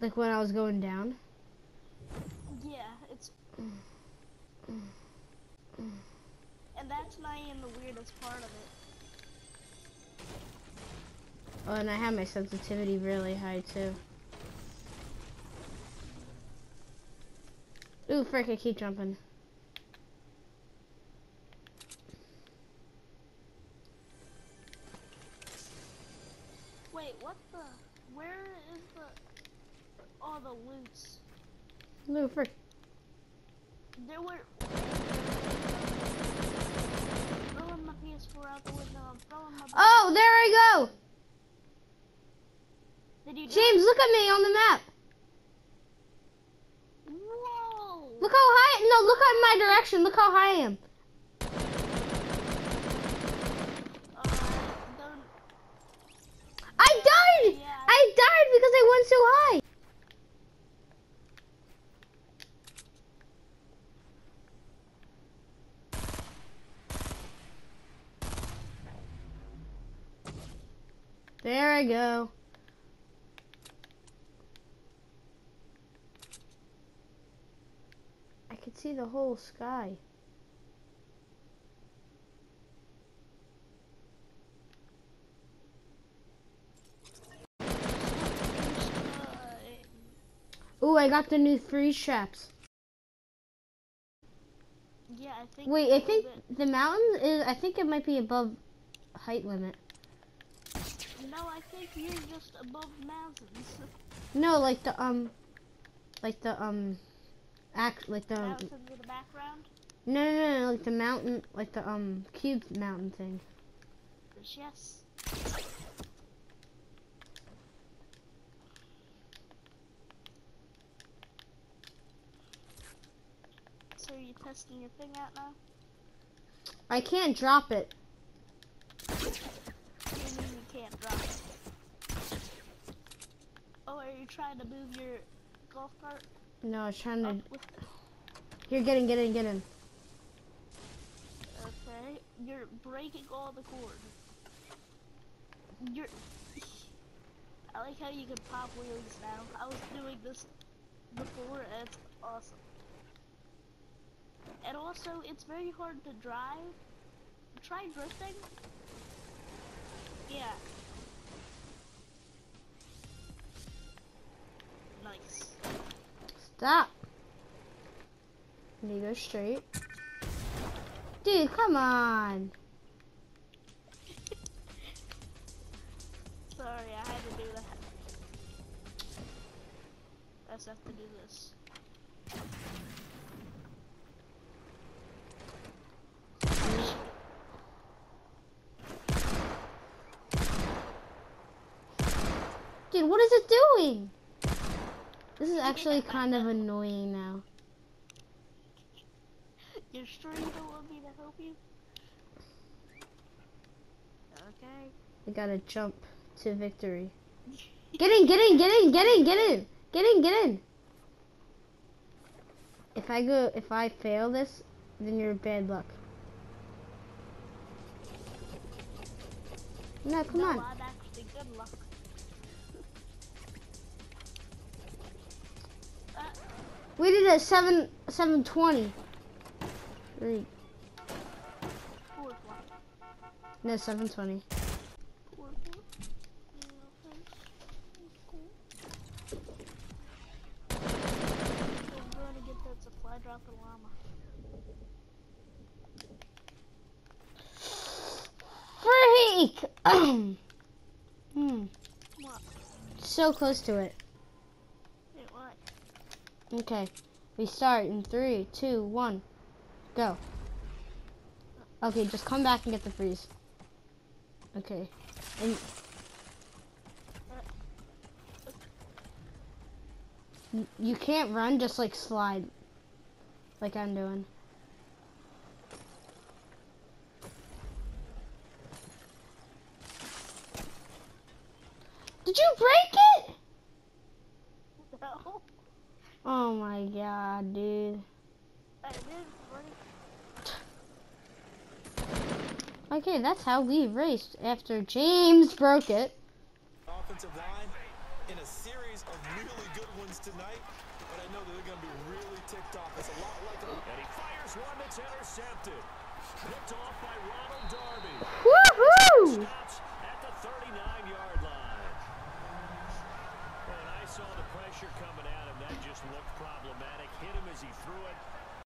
Like when I was going down. Yeah, it's. And that's not even the weirdest part of it. Oh, and I have my sensitivity really high too. Ooh, frick, I keep jumping. Wait, what the? Where is the? All the loots. Ooh, frick. There were. Throwing my PS4 out the window. I'm throwing my. Oh, there I go! James, look at me on the map. Whoa! Look how high, no, look at my direction. Look how high I am. Uh, don't. I died! Yeah. I died because I went so high. There I go. I could see the whole sky. Ooh, I got the new freeze traps. yeah, I think. Wait, I think the mountain is. I think it might be above height limit. No, I think you're just above mountains. No, like the um, like the um, act like the mountains in the background. no no no, no like the mountain like the um cube mountain thing. Yes. So are you testing your thing out now? I can't drop it. What do you mean you can't drop it? Oh, are you trying to move your golf cart No, I was trying to. Here, get in, get in, get in. Okay, you're breaking all the cord. You're. I like how you can pop wheels now. I was doing this before, and it's awesome. And also, it's very hard to drive. Try drifting. Yeah. Nice. Stop. You go straight. Dude, come on. Sorry, I had to do that. I just have to do this. Dude, what is it doing? This is actually kind of annoying now. You're sure you don't want me to help you? Okay. I gotta jump to victory. Get in, get in, get in, get in, get in, get in, get in. If I go, if I fail this, then you're bad luck. No, come no, on. We did a seven, seven twenty. Three, no, seven twenty. Freak! hmm. So close to it. Okay. We start in three, two, one, go. Okay, just come back and get the freeze. Okay. And you can't run, just like slide. Like I'm doing. Did you break it? No. Oh my god, dude. I didn't break. Okay, that's how we raced after James broke it. Offensive line in a series of really good ones tonight, but I know that they're going to be really ticked off. It's a lot like a And he fires one that's intercepted. Picked off by Ronald Darby. Woohoo!